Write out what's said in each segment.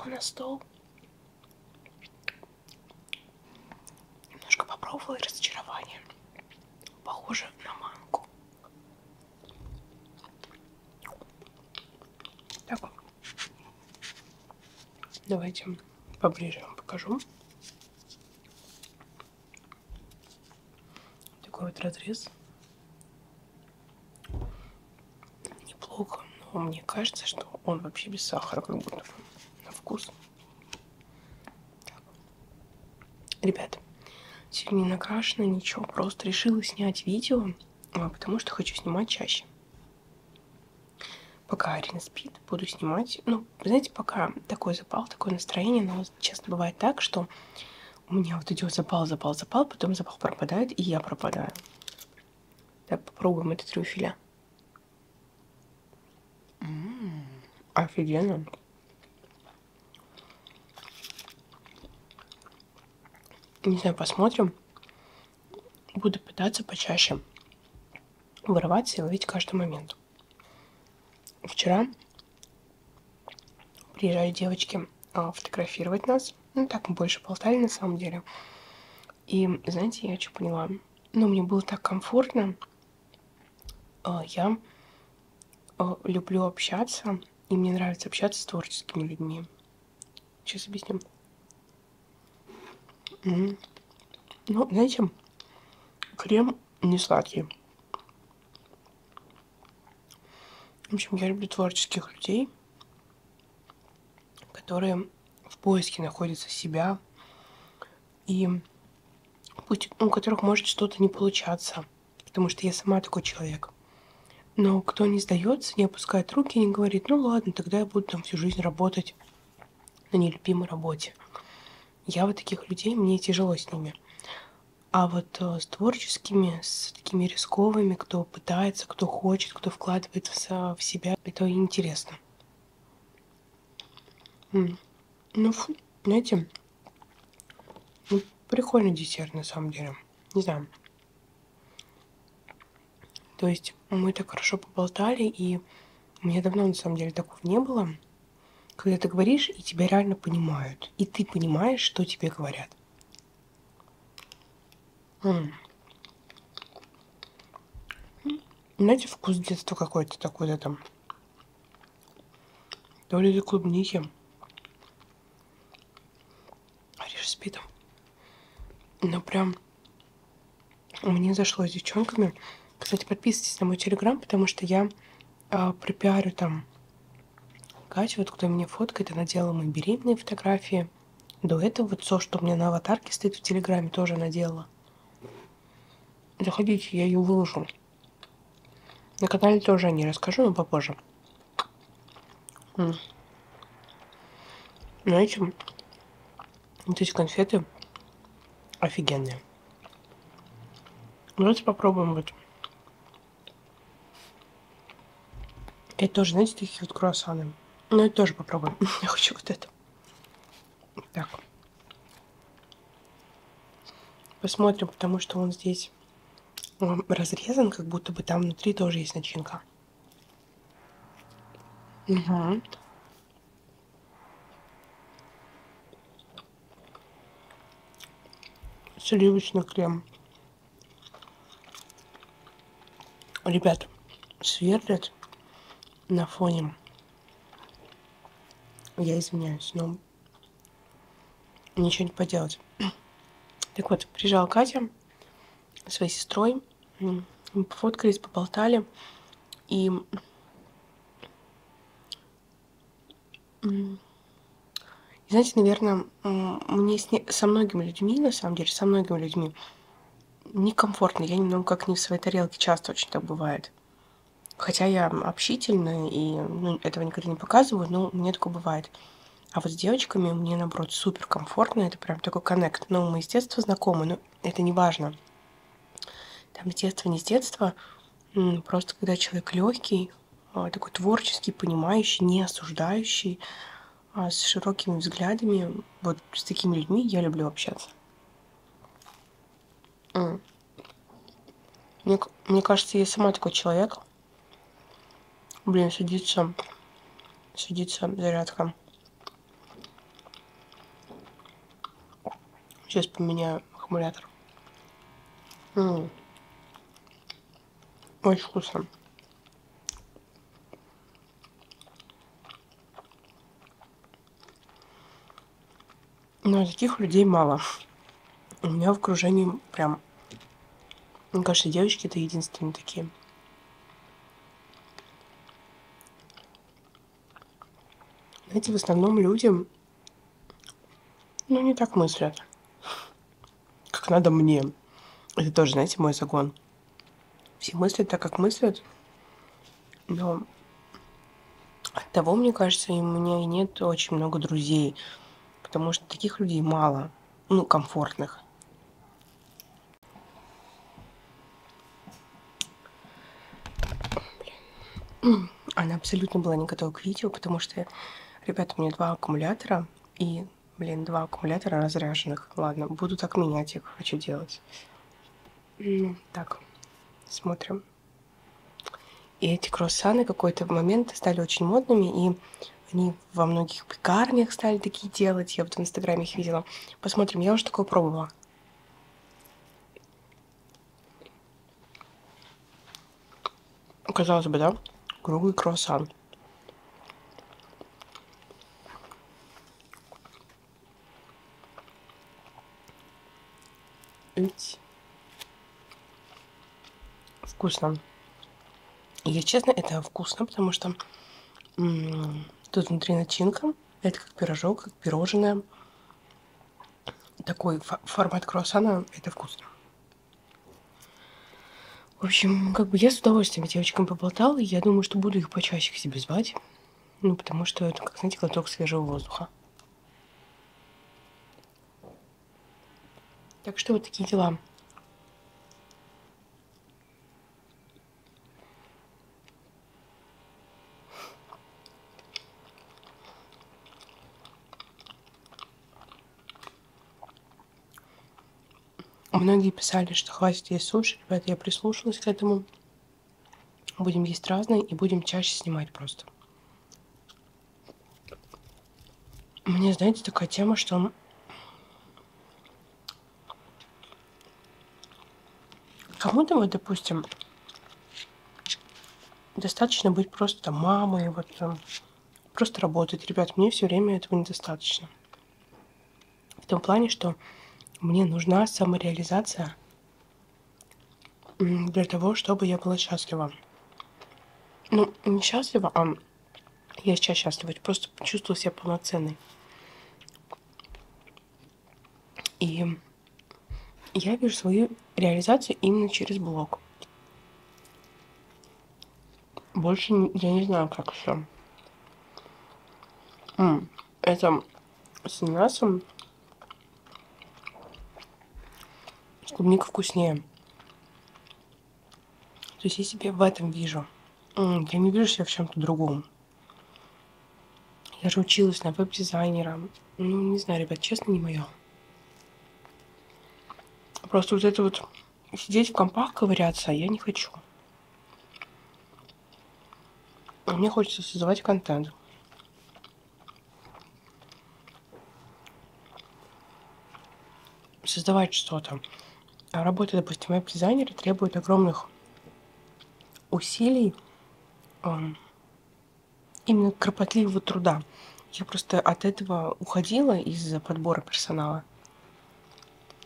Упало на стол. Немножко попробовала и разочарование. Похоже на манку. Так. Давайте поближе вам покажу. Такой вот разрез. Неплохо, но мне кажется, что он вообще без сахара, как будто бы на вкус. Так. Ребята, сегодня не накрашено ничего, просто решила снять видео, а, потому что хочу снимать чаще. Пока Арина спит, буду снимать. Ну, знаете, пока такой запал, такое настроение, но часто бывает так, что у меня вот идет запал, запал, запал, потом запал пропадает, и я пропадаю. Так, попробуем это трюфеля. Офигенно. Не знаю, посмотрим. Буду пытаться почаще вырываться и ловить каждый момент. Вчера приезжали девочки а, фотографировать нас. Ну, так мы больше болтали на самом деле. И, знаете, я что поняла? Ну, мне было так комфортно. А, я а, люблю общаться, и мне нравится общаться с творческими людьми. Сейчас объясню. Ну, знаете, крем не сладкий. В общем, я люблю творческих людей, которые в поиске находятся себя и пусть у которых может что-то не получаться, потому что я сама такой человек. Но кто не сдается, не опускает руки, не говорит, ну ладно, тогда я буду там всю жизнь работать на нелюбимой работе. Я вот таких людей, мне тяжело с ними. А вот э, с творческими, с такими рисковыми, кто пытается, кто хочет, кто вкладывается в себя, это интересно. Ну, знаете, ну, прикольный десерт на самом деле. Не знаю. То есть мы так хорошо поболтали, и у меня давно на самом деле такого не было когда ты говоришь, и тебя реально понимают. И ты понимаешь, что тебе говорят. М. Знаете, вкус детства какой-то такой, да, там. То ли клубники. Ариш спит. Ну, прям мне зашло с девчонками. Кстати, подписывайтесь на мой телеграм, потому что я э, пропиарю там Катя, вот кто меня фоткает, она делала мои беременные фотографии. До этого вот то, что у меня на аватарке стоит в Телеграме, тоже она делала. Заходите, я ее выложу. На канале тоже о ней расскажу, но попозже. Знаете, вот эти конфеты офигенные. Давайте попробуем вот. Это тоже, знаете, такие вот круассаны. Ну, это тоже попробуем. Я хочу вот это. Так. Посмотрим, потому что он здесь разрезан, как будто бы там внутри тоже есть начинка. Угу. Сливочный крем. Ребят, сверлят на фоне я извиняюсь, но ничего не поделать. Так вот, приезжала Катя своей сестрой. Мы пофоткались, поболтали. И знаете, наверное, мне с не... со многими людьми, на самом деле, со многими людьми некомфортно. Я немного как не в своей тарелке, часто очень так бывает. Хотя я общительная и ну, этого никогда не показываю, но мне такое бывает. А вот с девочками мне, наоборот, супер комфортно. Это прям такой коннект. Ну, мы с детства знакомы, но это не важно. Там с детства, не с детства. Просто когда человек легкий, а, такой творческий, понимающий, не осуждающий, а с широкими взглядами, вот с такими людьми я люблю общаться. Мне, мне кажется, я сама такой человек. Блин, садится, садится зарядка. Сейчас поменяю аккумулятор. М -м. Очень вкусно. Но таких людей мало. У меня в окружении прям... Мне кажется, девочки это единственные такие. Знаете, в основном люди, ну, не так мыслят, как надо мне. Это тоже, знаете, мой загон. Все мыслят так, как мыслят, но от того, мне кажется, у меня и нет очень много друзей потому что таких людей мало, ну, комфортных. Она абсолютно была не готова к видео, потому что, ребята, у меня два аккумулятора и, блин, два аккумулятора разряженных. Ладно, буду так менять, я хочу делать. Так, смотрим. И эти круассаны какой-то момент стали очень модными, и они во многих пекарнях стали такие делать. Я вот в Инстаграме их видела. Посмотрим, я уже такое пробовала. Казалось бы, да? Круглый круассан. Вкусно. Если честно, это вкусно, потому что Тут внутри начинка. Это как пирожок, как пирожное. Такой формат круассана. Это вкусно. В общем, как бы я с удовольствием девочкам поболтала, и я думаю, что буду их почаще к себе звать. Ну, потому что это, как, знаете, глоток свежего воздуха. Так что вот такие дела. Многие писали, что хватит есть суши. Ребята, я прислушалась к этому. Будем есть разные и будем чаще снимать просто. Мне, знаете, такая тема, что кому-то вот, допустим, достаточно быть просто там мамой, вот там, просто работать. Ребят, мне все время этого недостаточно. В том плане, что мне нужна самореализация для того, чтобы я была счастлива. Ну, не счастлива, а я сейчас счастлива. Просто чувствую себя полноценной. И я вижу свою реализацию именно через блог. Больше я не знаю, как все. Это с мясом клубника вкуснее. То есть я себе в этом вижу. Я не вижу себя в чем-то другом. Я же училась на веб-дизайнера. Ну, не знаю, ребят, честно, не мое. Просто вот это вот сидеть в компах, ковыряться, я не хочу. Мне хочется создавать контент. Создавать что-то. А работа, допустим, веб-дизайнера требует огромных усилий, именно кропотливого труда. Я просто от этого уходила из-за подбора персонала.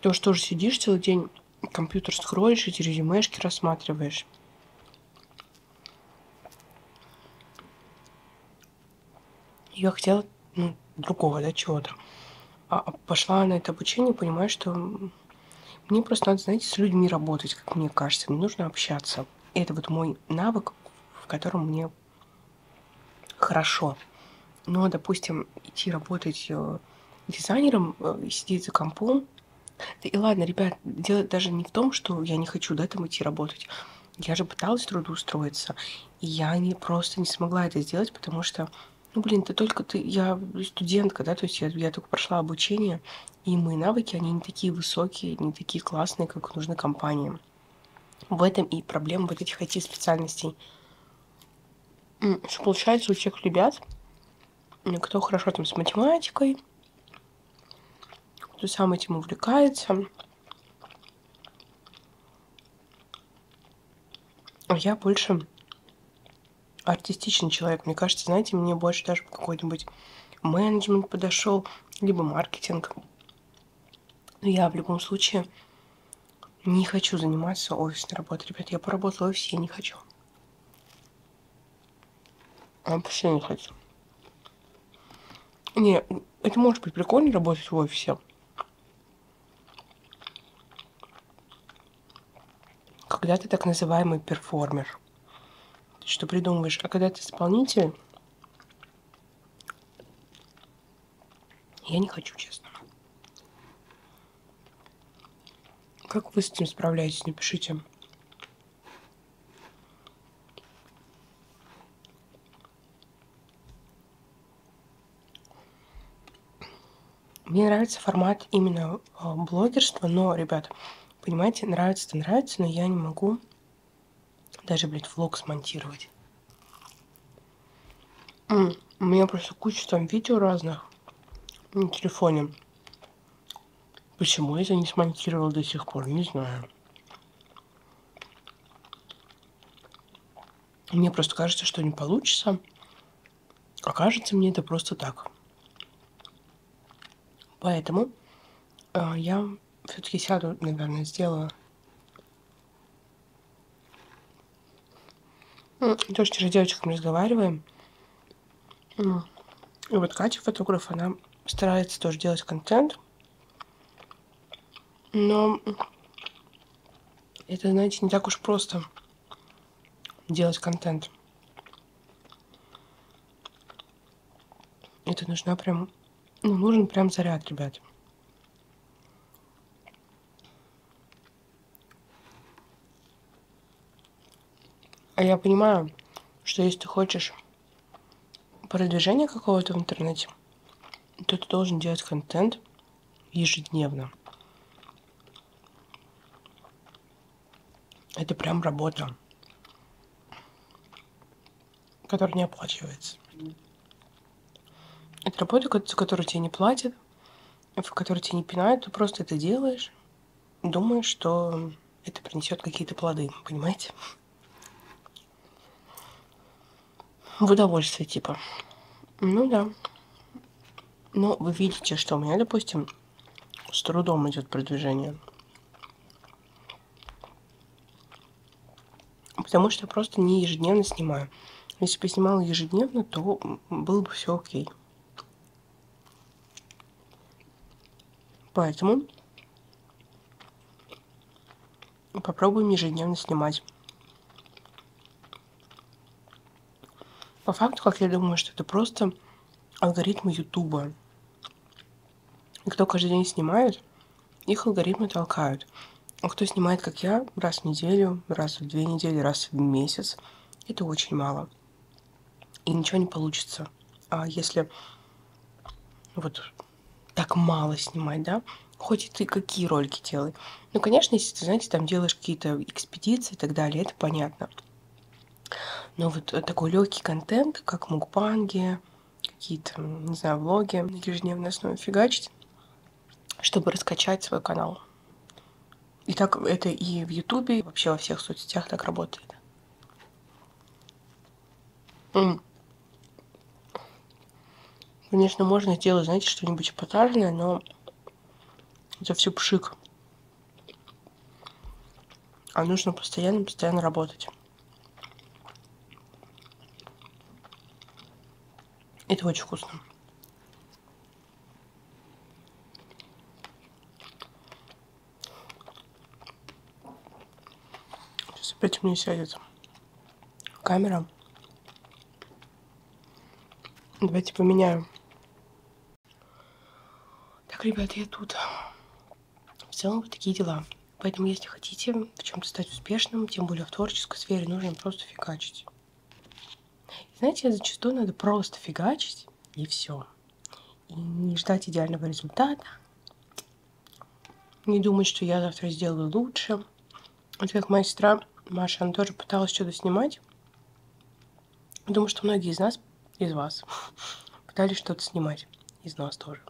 То, что уже сидишь целый день, компьютер скроешь, эти резюмешки рассматриваешь. Я хотела ну, другого, да, чего-то. А пошла на это обучение, понимаю, что мне просто надо, знаете, с людьми работать, как мне кажется. Мне нужно общаться. Это вот мой навык, в котором мне хорошо. Но, допустим, идти работать э, дизайнером, э, сидеть за компом. Да и ладно, ребят, дело даже не в том, что я не хочу, да, там идти работать. Я же пыталась трудоустроиться, и я не, просто не смогла это сделать, потому что Ну, блин, ты только ты, я студентка, да, то есть я, я только прошла обучение, и мои навыки, они не такие высокие, не такие классные, как нужны компаниям. В этом и проблема вот этих IT-специальностей. Что получается у тех ребят, кто хорошо там с математикой, кто сам этим увлекается. А я больше артистичный человек. Мне кажется, знаете, мне больше даже какой-нибудь менеджмент подошел, либо маркетинг. Но я в любом случае не хочу заниматься офисной работой. Ребят, я поработала в офисе, я не хочу. Вообще не хочу. Не, это может быть прикольно работать в офисе. Когда ты так называемый перформер что придумываешь. А когда ты исполнитель, я не хочу, честно. Как вы с этим справляетесь? Напишите. Мне нравится формат именно а, блогерства, но, ребят, понимаете, нравится-то нравится, но я не могу даже, блядь, влог смонтировать. у меня просто куча там видео разных на телефоне. Почему я это не смонтировал до сих пор, не знаю. Мне просто кажется, что не получится. А кажется мне это просто так. Поэтому э, я все-таки сяду, наверное, сделаю То, что с девочками разговариваем. И вот Катя, фотограф, она старается тоже делать контент. Но это, знаете, не так уж просто делать контент. Это нужна прям... Ну, нужен прям заряд, ребят. А я понимаю, что если ты хочешь продвижения какого-то в интернете, то ты должен делать контент ежедневно. Это прям работа, которая не оплачивается. Это работа, за которую тебе не платят, в которой тебе не пинают, ты просто это делаешь, думаешь, что это принесет какие-то плоды, понимаете? в удовольствие, типа. Ну да. Но вы видите, что у меня, допустим, с трудом идет продвижение. Потому что я просто не ежедневно снимаю. Если бы я снимала ежедневно, то было бы все окей. Поэтому попробуем ежедневно снимать. По факту, как я думаю, что это просто алгоритмы Ютуба. И кто каждый день снимает, их алгоритмы толкают. А кто снимает, как я, раз в неделю, раз в две недели, раз в месяц, это очень мало. И ничего не получится. А если вот так мало снимать, да, хоть и ты какие ролики делай. Ну, конечно, если ты, знаете, там делаешь какие-то экспедиции и так далее, это понятно. Но вот такой легкий контент, как мукбанги, какие-то, не знаю, влоги на ежедневной основе фигачить, чтобы раскачать свой канал. И так это и в Ютубе, и вообще во всех соцсетях так работает. Конечно, можно сделать, знаете, что-нибудь эпатажное, но это все пшик. А нужно постоянно, постоянно работать. Это очень вкусно. У меня сядет камера. Давайте поменяем. Так, ребят, я тут. В целом вот такие дела. Поэтому, если хотите в чем-то стать успешным, тем более в творческой сфере, нужно просто фигачить. Знаете, зачастую надо просто фигачить и все. И не ждать идеального результата. Не думать, что я завтра сделаю лучше. Вот как моя сестра Маша, она тоже пыталась что-то снимать. Думаю, что многие из нас, из вас, пытались что-то снимать. Из нас тоже.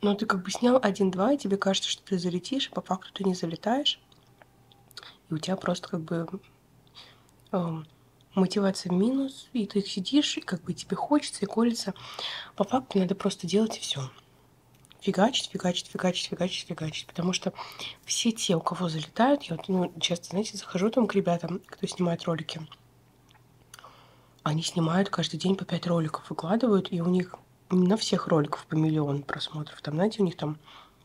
Но ты как бы снял один-два, и тебе кажется, что ты залетишь, а по факту ты не залетаешь. И у тебя просто как бы э, мотивация в минус, и ты сидишь, и как бы тебе хочется и колется. По факту надо просто делать и все. Фигачить, фигачить, фигачить, фигачить, фигачить. Потому что все те, у кого залетают, я вот, ну, часто, знаете, захожу там к ребятам, кто снимает ролики. Они снимают каждый день по пять роликов, выкладывают, и у них на всех роликов по миллион просмотров. Там, знаете, у них там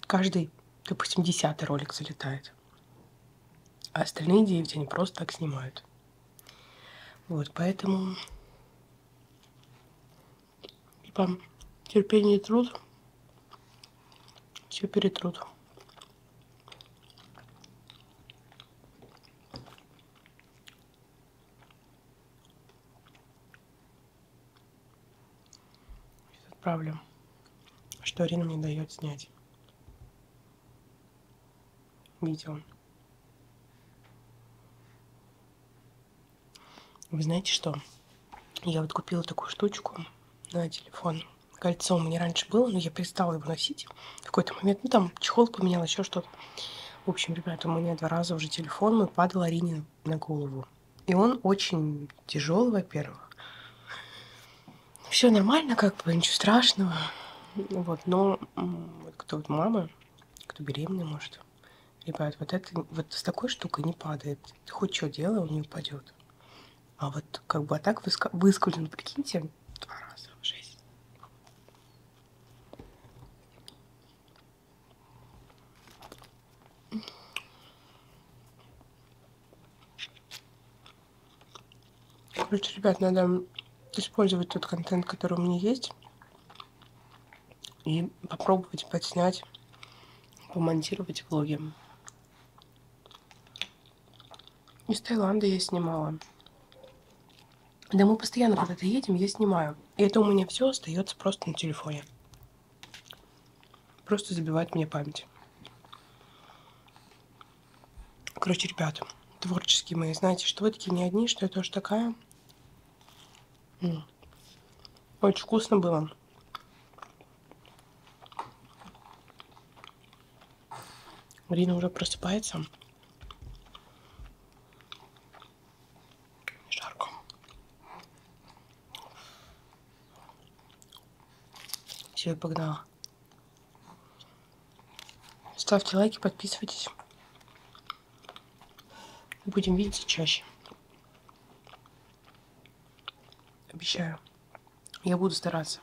каждый, допустим, десятый ролик залетает. А остальные девять они просто так снимают. Вот, поэтому типа терпение и труд все перетрут. отправлю, что Арина мне дает снять видео. Вы знаете что? Я вот купила такую штучку на телефон. Кольцо у меня раньше было, но я перестала его носить. В какой-то момент, ну там чехол поменял, еще что-то. В общем, ребята, у меня два раза уже телефон мой падал Арине на голову. И он очень тяжелый, во-первых. Все нормально, как бы, ничего страшного. Вот, но кто вот мама, кто беременный, может, ребят, вот это вот с такой штукой не падает. Хоть что делай, он не упадет. А вот как бы а так выска... выскользнул, прикиньте, два раза в жизни. Короче, ребят, надо использовать тот контент, который у меня есть. И попробовать подснять, помонтировать влоги. Из Таиланда я снимала. Да мы постоянно куда-то едем, я снимаю. И это у меня все остается просто на телефоне. Просто забивает мне память. Короче, ребята, творческие мои, знаете, что вы такие не одни, что я тоже такая. Очень вкусно было. Марина уже просыпается. Все, погнала. Ставьте лайки, подписывайтесь. Будем видеться чаще. Обещаю. Я буду стараться.